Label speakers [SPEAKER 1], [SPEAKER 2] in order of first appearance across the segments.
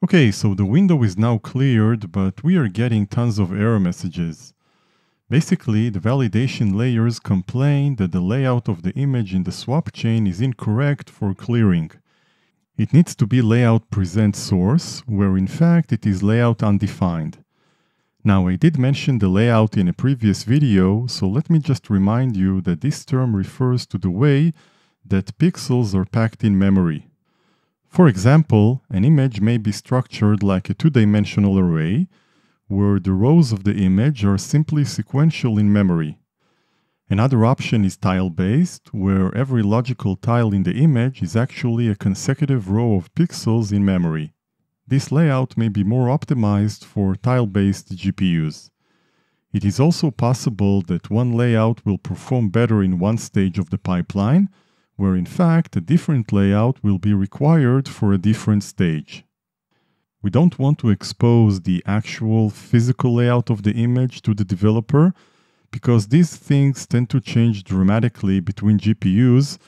[SPEAKER 1] Okay, so the window is now cleared, but we are getting tons of error messages. Basically, the validation layers complain that the layout of the image in the swap chain is incorrect for clearing. It needs to be layout present source, where in fact it is layout undefined. Now I did mention the layout in a previous video, so let me just remind you that this term refers to the way that pixels are packed in memory. For example, an image may be structured like a two-dimensional array, where the rows of the image are simply sequential in memory. Another option is tile-based, where every logical tile in the image is actually a consecutive row of pixels in memory. This layout may be more optimized for tile-based GPUs. It is also possible that one layout will perform better in one stage of the pipeline, where in fact a different layout will be required for a different stage. We don't want to expose the actual physical layout of the image to the developer because these things tend to change dramatically between GPUs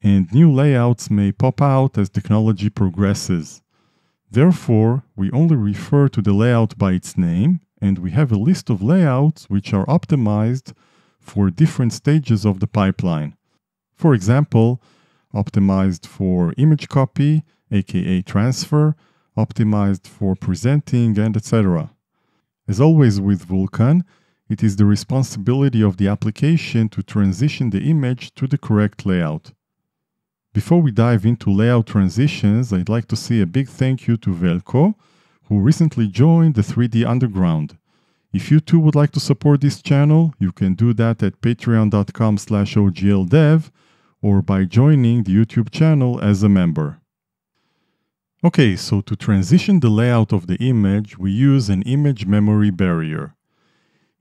[SPEAKER 1] and new layouts may pop out as technology progresses. Therefore, we only refer to the layout by its name and we have a list of layouts which are optimized for different stages of the pipeline. For example, optimized for image copy, aka transfer, optimized for presenting, and etc. As always with Vulkan, it is the responsibility of the application to transition the image to the correct layout. Before we dive into layout transitions, I'd like to say a big thank you to Velko, who recently joined the 3D Underground. If you too would like to support this channel, you can do that at patreon.com slash ogldev or by joining the YouTube channel as a member. Okay, so to transition the layout of the image, we use an image memory barrier.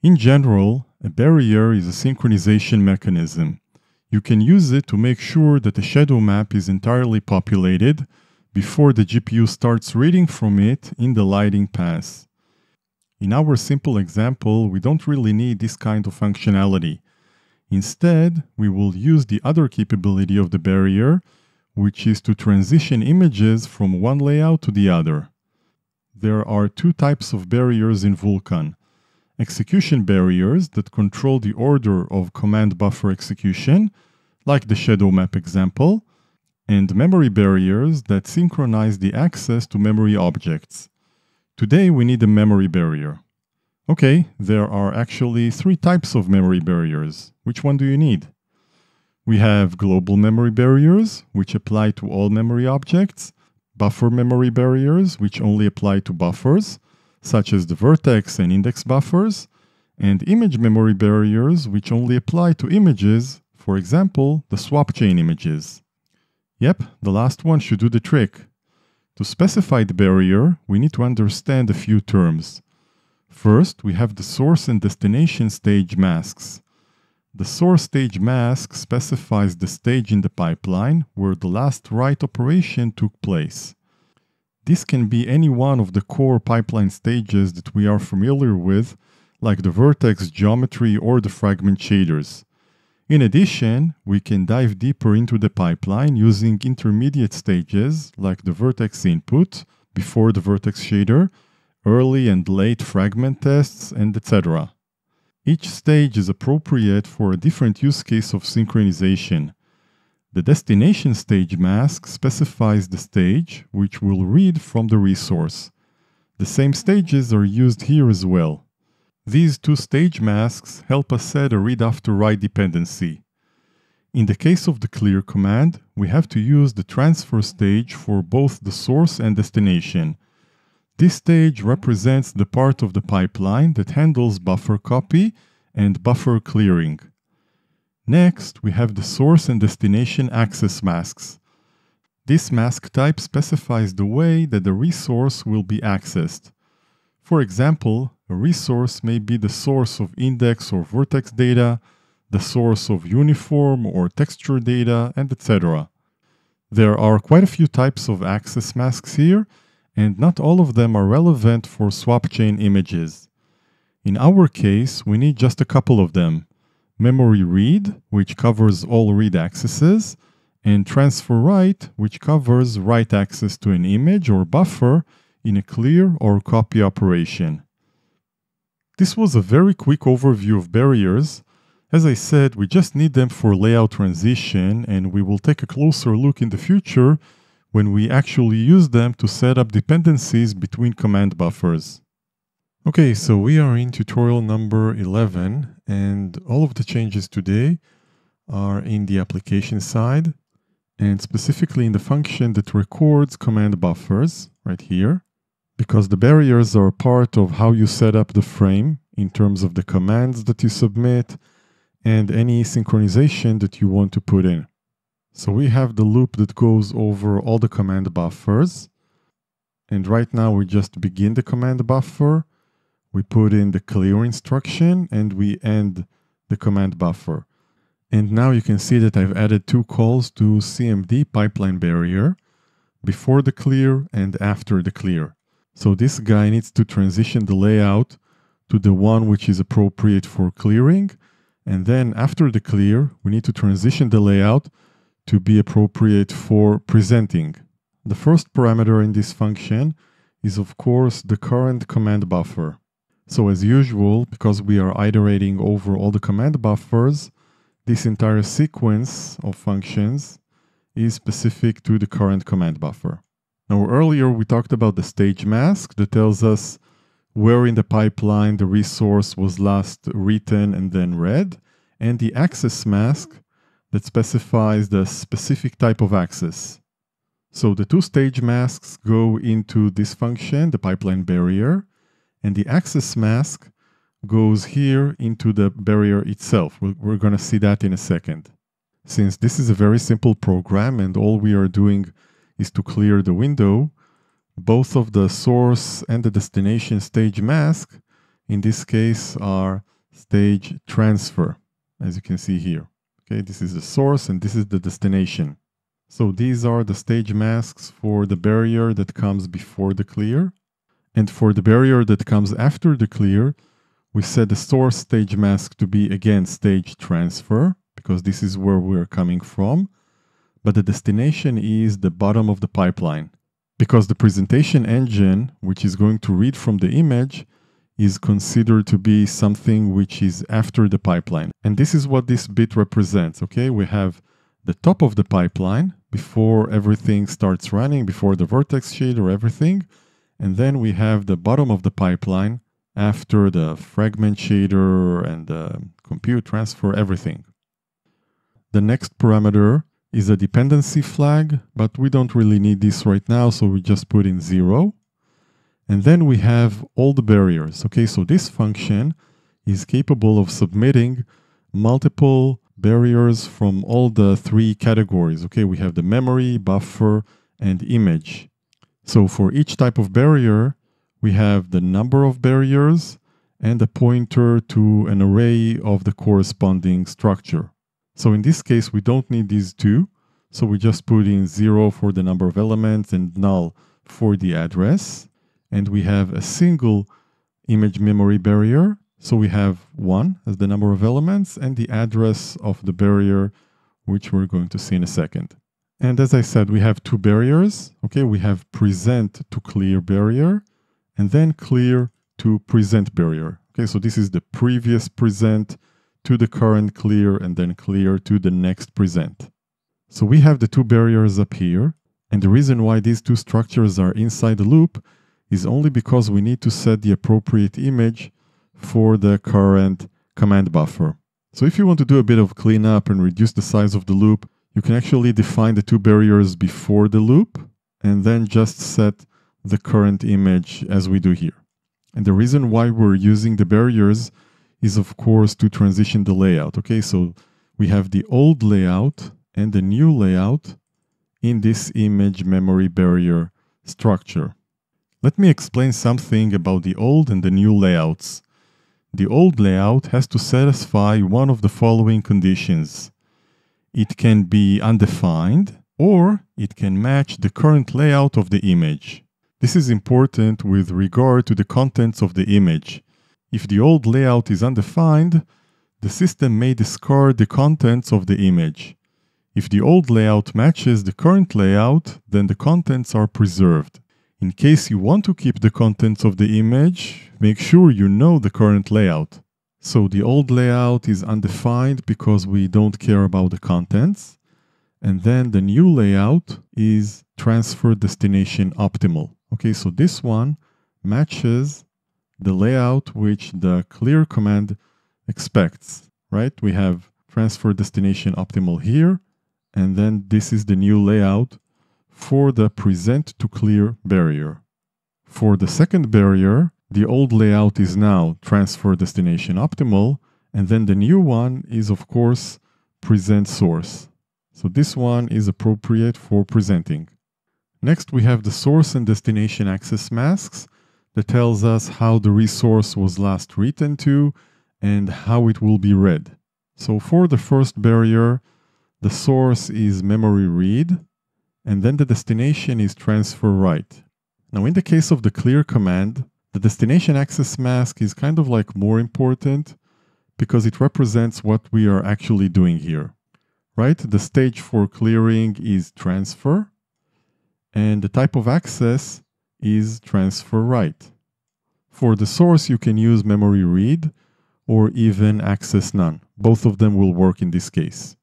[SPEAKER 1] In general, a barrier is a synchronization mechanism. You can use it to make sure that the shadow map is entirely populated before the GPU starts reading from it in the lighting pass. In our simple example, we don't really need this kind of functionality. Instead, we will use the other capability of the barrier, which is to transition images from one layout to the other. There are two types of barriers in Vulkan. Execution barriers that control the order of command buffer execution, like the shadow map example, and memory barriers that synchronize the access to memory objects. Today we need a memory barrier. Okay, there are actually three types of memory barriers. Which one do you need? We have global memory barriers, which apply to all memory objects, buffer memory barriers, which only apply to buffers, such as the vertex and index buffers, and image memory barriers, which only apply to images, for example, the swap chain images. Yep, the last one should do the trick. To specify the barrier, we need to understand a few terms. First, we have the source and destination stage masks. The source stage mask specifies the stage in the pipeline where the last write operation took place. This can be any one of the core pipeline stages that we are familiar with, like the vertex geometry or the fragment shaders. In addition, we can dive deeper into the pipeline using intermediate stages like the vertex input before the vertex shader early and late fragment tests, and etc. Each stage is appropriate for a different use case of synchronization. The destination stage mask specifies the stage which will read from the resource. The same stages are used here as well. These two stage masks help us set a read after write dependency. In the case of the clear command, we have to use the transfer stage for both the source and destination. This stage represents the part of the pipeline that handles buffer copy and buffer clearing. Next, we have the source and destination access masks. This mask type specifies the way that the resource will be accessed. For example, a resource may be the source of index or vertex data, the source of uniform or texture data, and etc. There are quite a few types of access masks here, and not all of them are relevant for swap chain images. In our case, we need just a couple of them. Memory read, which covers all read accesses, and transfer write, which covers write access to an image or buffer in a clear or copy operation. This was a very quick overview of barriers. As I said, we just need them for layout transition and we will take a closer look in the future when we actually use them to set up dependencies between command buffers. Okay, so we are in tutorial number 11 and all of the changes today are in the application side and specifically in the function that records command buffers right here because the barriers are part of how you set up the frame in terms of the commands that you submit and any synchronization that you want to put in. So we have the loop that goes over all the command buffers. And right now we just begin the command buffer. We put in the clear instruction and we end the command buffer. And now you can see that I've added two calls to CMD pipeline barrier before the clear and after the clear. So this guy needs to transition the layout to the one which is appropriate for clearing. And then after the clear, we need to transition the layout to be appropriate for presenting. The first parameter in this function is of course the current command buffer. So as usual, because we are iterating over all the command buffers, this entire sequence of functions is specific to the current command buffer. Now earlier we talked about the stage mask that tells us where in the pipeline the resource was last written and then read, and the access mask that specifies the specific type of access. So the two stage masks go into this function, the pipeline barrier, and the access mask goes here into the barrier itself. We're, we're going to see that in a second. Since this is a very simple program and all we are doing is to clear the window, both of the source and the destination stage mask in this case are stage transfer, as you can see here. Okay, this is the source and this is the destination. So these are the stage masks for the barrier that comes before the clear. And for the barrier that comes after the clear, we set the source stage mask to be again stage transfer, because this is where we're coming from. But the destination is the bottom of the pipeline. Because the presentation engine, which is going to read from the image, is considered to be something which is after the pipeline. And this is what this bit represents, okay? We have the top of the pipeline before everything starts running, before the vertex shader everything. And then we have the bottom of the pipeline after the fragment shader and the compute transfer, everything. The next parameter is a dependency flag, but we don't really need this right now, so we just put in zero. And then we have all the barriers. Okay, so this function is capable of submitting multiple barriers from all the three categories. Okay, we have the memory, buffer, and image. So for each type of barrier, we have the number of barriers and a pointer to an array of the corresponding structure. So in this case, we don't need these two. So we just put in zero for the number of elements and null for the address and we have a single image memory barrier. So we have one as the number of elements and the address of the barrier, which we're going to see in a second. And as I said, we have two barriers. Okay, we have present to clear barrier and then clear to present barrier. Okay, so this is the previous present to the current clear and then clear to the next present. So we have the two barriers up here. And the reason why these two structures are inside the loop is only because we need to set the appropriate image for the current command buffer. So if you want to do a bit of cleanup and reduce the size of the loop, you can actually define the two barriers before the loop and then just set the current image as we do here. And the reason why we're using the barriers is of course to transition the layout. Okay, so we have the old layout and the new layout in this image memory barrier structure. Let me explain something about the old and the new layouts. The old layout has to satisfy one of the following conditions. It can be undefined or it can match the current layout of the image. This is important with regard to the contents of the image. If the old layout is undefined, the system may discard the contents of the image. If the old layout matches the current layout, then the contents are preserved. In case you want to keep the contents of the image, make sure you know the current layout. So the old layout is undefined because we don't care about the contents. And then the new layout is transfer destination optimal. Okay, so this one matches the layout which the clear command expects, right? We have transfer destination optimal here, and then this is the new layout for the present to clear barrier. For the second barrier, the old layout is now transfer destination optimal, and then the new one is of course present source. So this one is appropriate for presenting. Next, we have the source and destination access masks that tells us how the resource was last written to and how it will be read. So for the first barrier, the source is memory read, and then the destination is transfer write. Now in the case of the clear command, the destination access mask is kind of like more important because it represents what we are actually doing here right? The stage for clearing is transfer, and the type of access is transfer write. For the source, you can use memory read or even access none. Both of them will work in this case.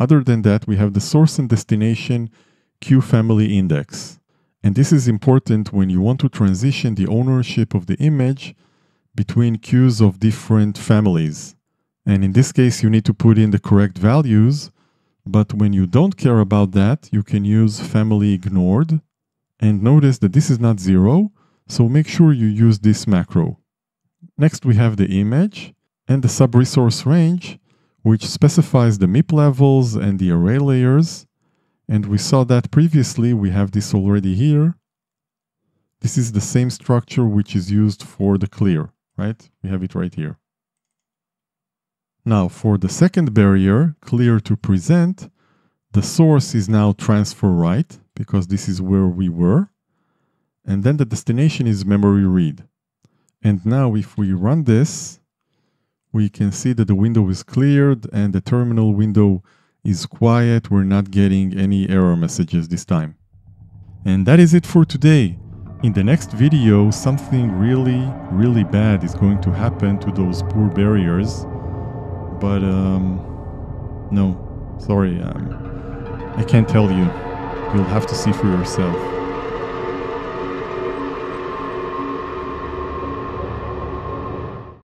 [SPEAKER 1] Other than that, we have the source and destination queue family index. And this is important when you want to transition the ownership of the image between queues of different families. And in this case, you need to put in the correct values but when you don't care about that, you can use family ignored. And notice that this is not zero, so make sure you use this macro. Next, we have the image and the sub-resource range, which specifies the MIP levels and the array layers. And we saw that previously, we have this already here. This is the same structure which is used for the clear, right? We have it right here. Now for the second barrier, clear to present, the source is now transfer write because this is where we were. And then the destination is memory read. And now if we run this, we can see that the window is cleared and the terminal window is quiet. We're not getting any error messages this time. And that is it for today. In the next video, something really, really bad is going to happen to those poor barriers but um, no, sorry, um, I can't tell you. You'll have to see for yourself.